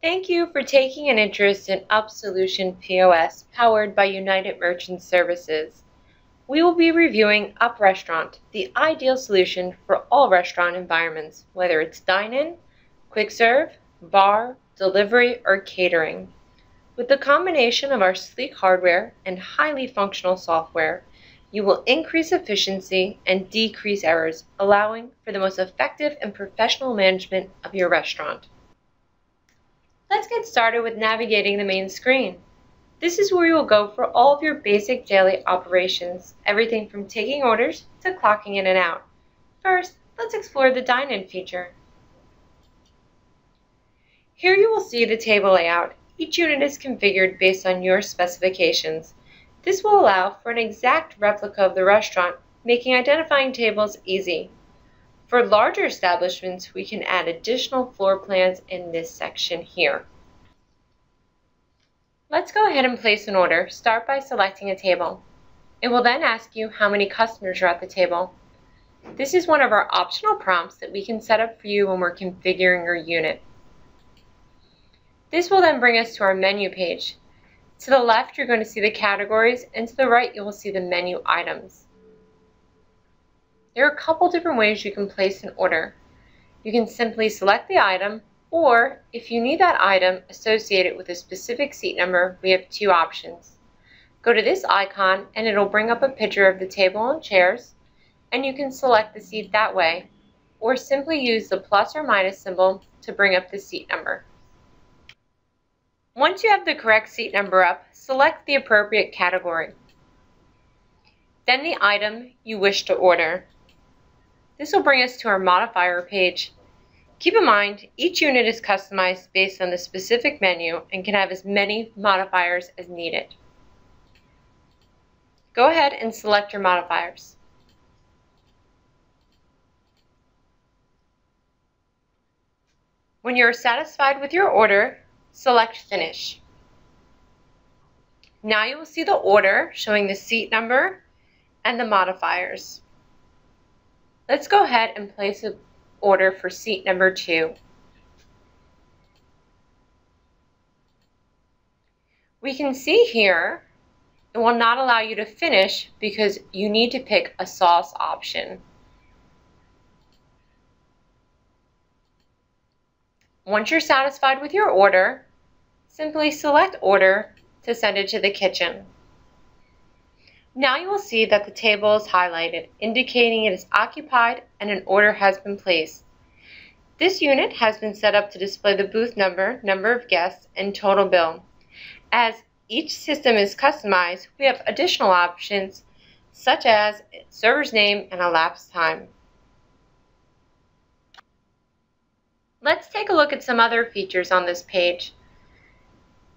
Thank you for taking an interest in UpSolution POS powered by United Merchant Services. We will be reviewing Up Restaurant, the ideal solution for all restaurant environments, whether it's dine-in, quick serve, bar, delivery, or catering. With the combination of our sleek hardware and highly functional software, you will increase efficiency and decrease errors, allowing for the most effective and professional management of your restaurant. Let's get started with navigating the main screen. This is where you will go for all of your basic daily operations, everything from taking orders to clocking in and out. First, let's explore the dine-in feature. Here you will see the table layout. Each unit is configured based on your specifications. This will allow for an exact replica of the restaurant, making identifying tables easy. For larger establishments, we can add additional floor plans in this section here. Let's go ahead and place an order. Start by selecting a table. It will then ask you how many customers are at the table. This is one of our optional prompts that we can set up for you when we're configuring your unit. This will then bring us to our menu page. To the left, you're going to see the categories, and to the right, you will see the menu items. There are a couple different ways you can place an order. You can simply select the item, or if you need that item associated with a specific seat number, we have two options. Go to this icon and it'll bring up a picture of the table and chairs, and you can select the seat that way, or simply use the plus or minus symbol to bring up the seat number. Once you have the correct seat number up, select the appropriate category. Then the item you wish to order. This will bring us to our modifier page. Keep in mind, each unit is customized based on the specific menu and can have as many modifiers as needed. Go ahead and select your modifiers. When you're satisfied with your order, select Finish. Now you will see the order showing the seat number and the modifiers. Let's go ahead and place an order for seat number two. We can see here it will not allow you to finish because you need to pick a sauce option. Once you're satisfied with your order, simply select Order to send it to the kitchen. Now you will see that the table is highlighted, indicating it is occupied and an order has been placed. This unit has been set up to display the booth number, number of guests, and total bill. As each system is customized, we have additional options such as server's name and elapsed time. Let's take a look at some other features on this page.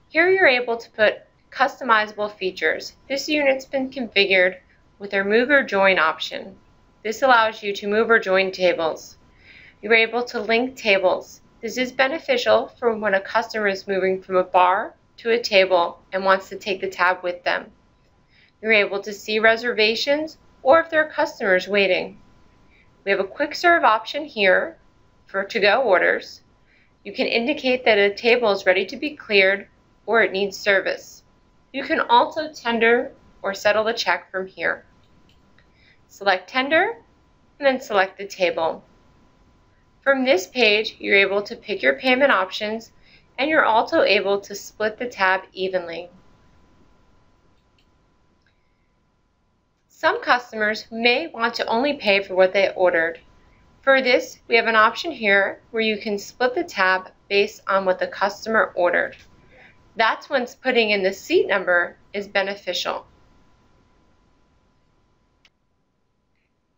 Here you're able to put Customizable features. This unit's been configured with our move or join option. This allows you to move or join tables. You're able to link tables. This is beneficial for when a customer is moving from a bar to a table and wants to take the tab with them. You're able to see reservations or if there are customers waiting. We have a quick serve option here for to-go orders. You can indicate that a table is ready to be cleared or it needs service. You can also tender or settle the check from here. Select Tender and then select the table. From this page, you're able to pick your payment options and you're also able to split the tab evenly. Some customers may want to only pay for what they ordered. For this, we have an option here where you can split the tab based on what the customer ordered. That's when putting in the seat number is beneficial.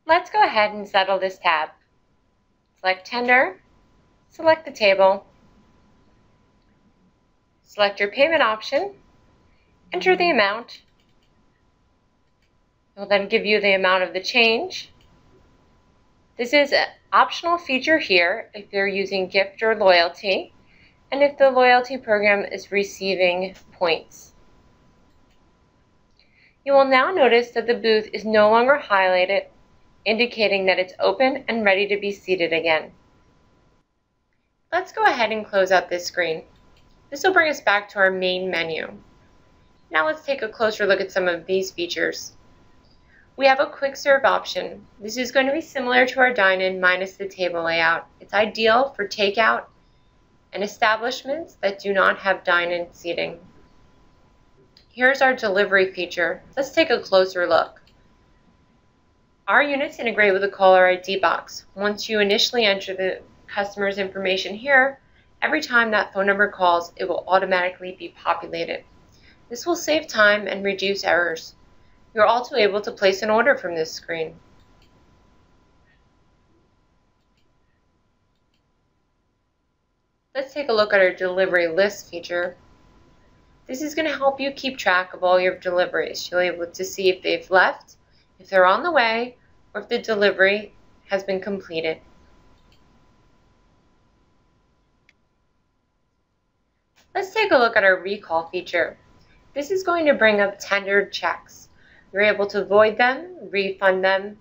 Let's go ahead and settle this tab. Select Tender, select the table, select your payment option, enter the amount. It will then give you the amount of the change. This is an optional feature here if you're using gift or loyalty and if the loyalty program is receiving points. You will now notice that the booth is no longer highlighted, indicating that it's open and ready to be seated again. Let's go ahead and close out this screen. This will bring us back to our main menu. Now let's take a closer look at some of these features. We have a quick serve option. This is going to be similar to our dine-in minus the table layout. It's ideal for takeout and establishments that do not have dine-in seating. Here's our delivery feature. Let's take a closer look. Our units integrate with a caller ID box. Once you initially enter the customer's information here, every time that phone number calls, it will automatically be populated. This will save time and reduce errors. You're also able to place an order from this screen. Let's take a look at our delivery list feature. This is going to help you keep track of all your deliveries. You'll be able to see if they've left, if they're on the way, or if the delivery has been completed. Let's take a look at our recall feature. This is going to bring up tendered checks. You're able to void them, refund them,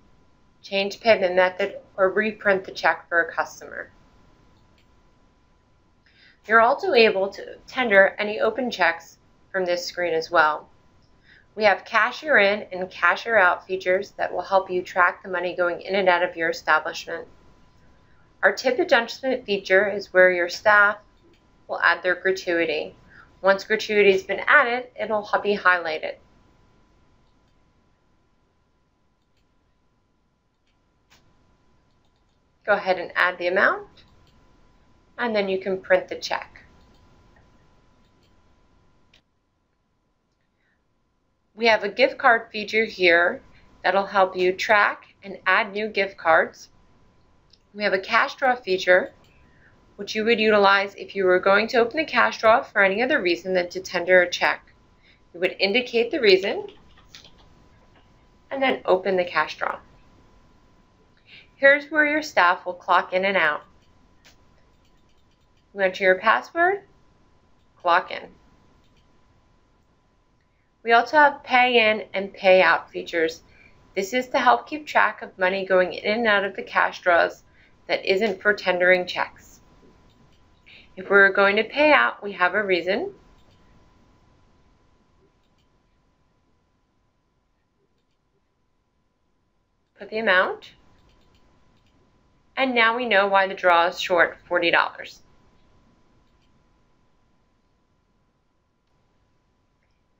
change payment method, or reprint the check for a customer. You're also able to tender any open checks from this screen as well. We have cashier in and cashier out features that will help you track the money going in and out of your establishment. Our tip adjustment feature is where your staff will add their gratuity. Once gratuity has been added, it'll be highlighted. Go ahead and add the amount, and then you can print the check. We have a gift card feature here that'll help you track and add new gift cards. We have a cash draw feature, which you would utilize if you were going to open the cash draw for any other reason than to tender a check. You would indicate the reason and then open the cash draw. Here's where your staff will clock in and out. You enter your password, clock in. We also have pay in and pay out features. This is to help keep track of money going in and out of the cash draws that isn't for tendering checks. If we're going to pay out, we have a reason. Put the amount. And now we know why the draw is short $40.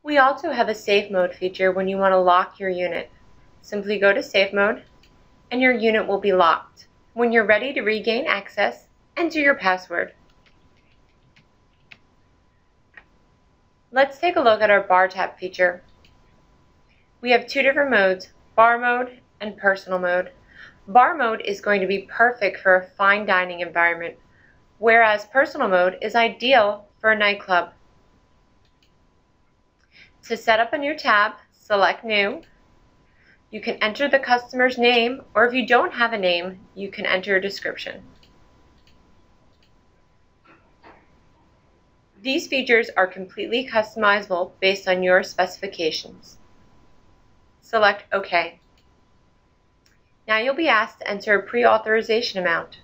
We also have a safe mode feature when you want to lock your unit. Simply go to safe mode and your unit will be locked. When you're ready to regain access, enter your password. Let's take a look at our bar tab feature. We have two different modes, bar mode and personal mode. Bar mode is going to be perfect for a fine dining environment, whereas personal mode is ideal for a nightclub. To set up a new tab, select New. You can enter the customer's name, or if you don't have a name, you can enter a description. These features are completely customizable based on your specifications. Select OK. Now you'll be asked to enter a pre-authorization amount.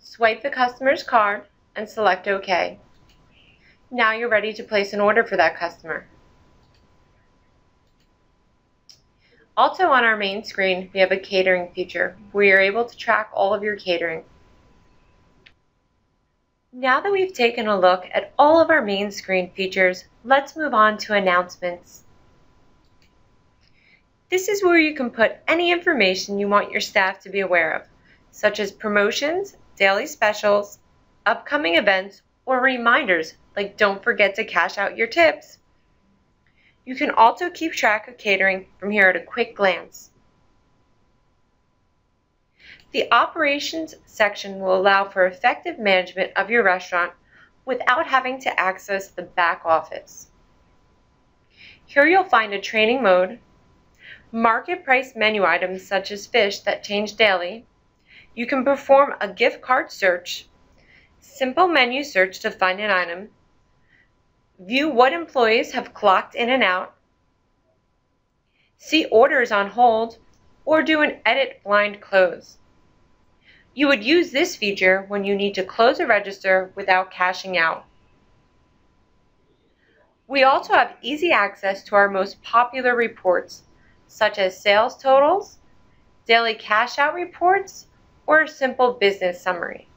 Swipe the customer's card and select OK. Now you're ready to place an order for that customer. Also on our main screen, we have a catering feature where you're able to track all of your catering. Now that we've taken a look at all of our main screen features, let's move on to announcements. This is where you can put any information you want your staff to be aware of, such as promotions, daily specials, upcoming events, or reminders like don't forget to cash out your tips. You can also keep track of catering from here at a quick glance. The operations section will allow for effective management of your restaurant without having to access the back office. Here you'll find a training mode, market price menu items such as fish that change daily. You can perform a gift card search, simple menu search to find an item, view what employees have clocked in and out, see orders on hold, or do an edit blind close. You would use this feature when you need to close a register without cashing out. We also have easy access to our most popular reports, such as sales totals, daily cash out reports, or a simple business summary.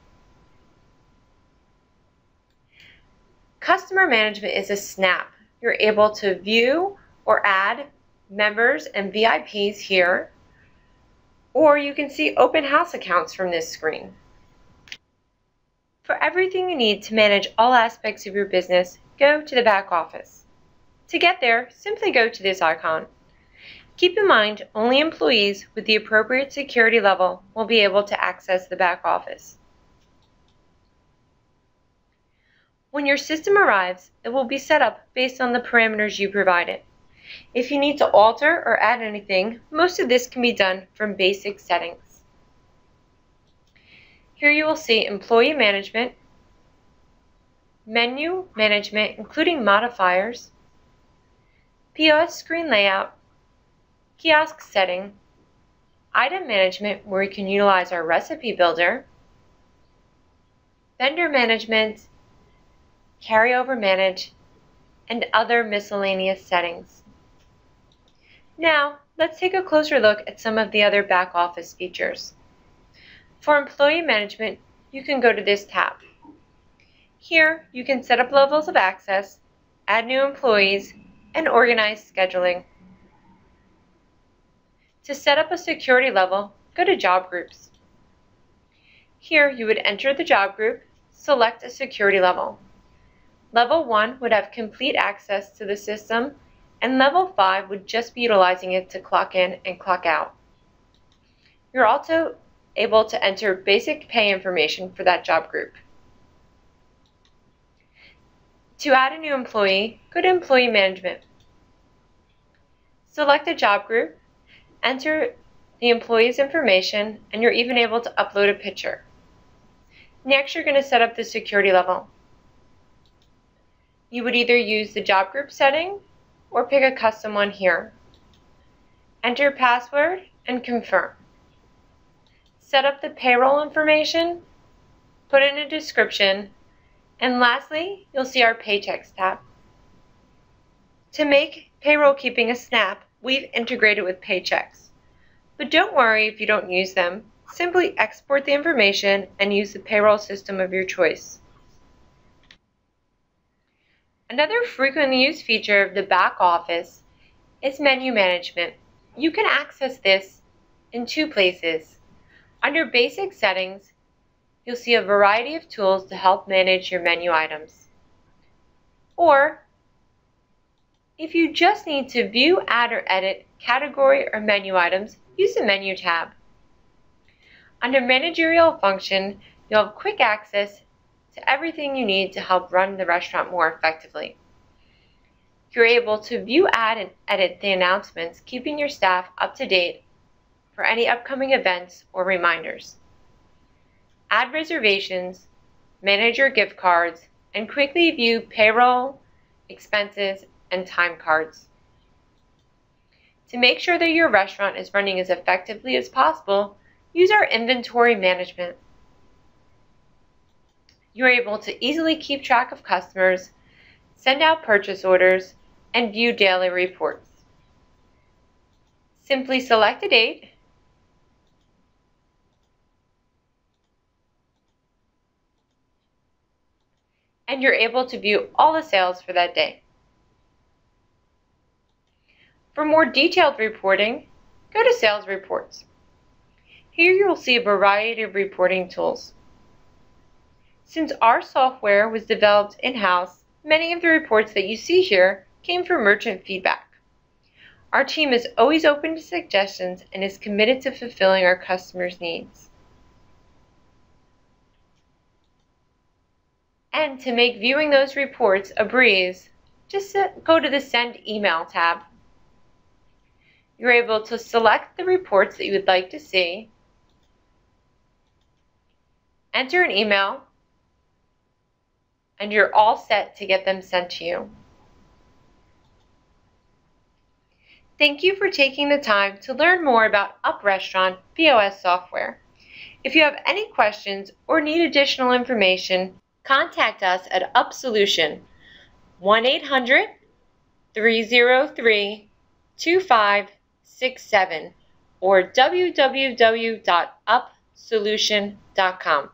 Customer management is a snap. You're able to view or add members and VIPs here, or you can see open house accounts from this screen. For everything you need to manage all aspects of your business, go to the back office. To get there, simply go to this icon. Keep in mind, only employees with the appropriate security level will be able to access the back office. When your system arrives, it will be set up based on the parameters you provided. If you need to alter or add anything, most of this can be done from basic settings. Here you will see Employee Management, Menu Management including modifiers, POS Screen Layout, kiosk setting, item management where we can utilize our recipe builder, vendor management, carryover manage, and other miscellaneous settings. Now, let's take a closer look at some of the other back office features. For employee management, you can go to this tab. Here, you can set up levels of access, add new employees, and organize scheduling. To set up a security level, go to Job Groups. Here, you would enter the job group, select a security level. Level 1 would have complete access to the system, and Level 5 would just be utilizing it to clock in and clock out. You're also able to enter basic pay information for that job group. To add a new employee, go to Employee Management. Select a job group enter the employee's information, and you're even able to upload a picture. Next, you're going to set up the security level. You would either use the job group setting or pick a custom one here. Enter password and confirm. Set up the payroll information, put in a description, and lastly, you'll see our Paychex tab. To make payroll keeping a snap, we've integrated with Paychex. But don't worry if you don't use them. Simply export the information and use the payroll system of your choice. Another frequently used feature of the back office is menu management. You can access this in two places. Under basic settings, you'll see a variety of tools to help manage your menu items. Or if you just need to view, add, or edit category or menu items, use the Menu tab. Under Managerial Function, you'll have quick access to everything you need to help run the restaurant more effectively. You're able to view, add, and edit the announcements, keeping your staff up to date for any upcoming events or reminders. Add reservations, manage your gift cards, and quickly view payroll, expenses, and time cards. To make sure that your restaurant is running as effectively as possible, use our inventory management. You're able to easily keep track of customers, send out purchase orders, and view daily reports. Simply select a date, and you're able to view all the sales for that day. For more detailed reporting, go to Sales Reports. Here you'll see a variety of reporting tools. Since our software was developed in-house, many of the reports that you see here came from merchant feedback. Our team is always open to suggestions and is committed to fulfilling our customers' needs. And to make viewing those reports a breeze, just go to the Send Email tab you're able to select the reports that you would like to see, enter an email, and you're all set to get them sent to you. Thank you for taking the time to learn more about Up Restaurant POS software. If you have any questions or need additional information, contact us at Up Solution 1 800 303 2567 or www.upsolution.com.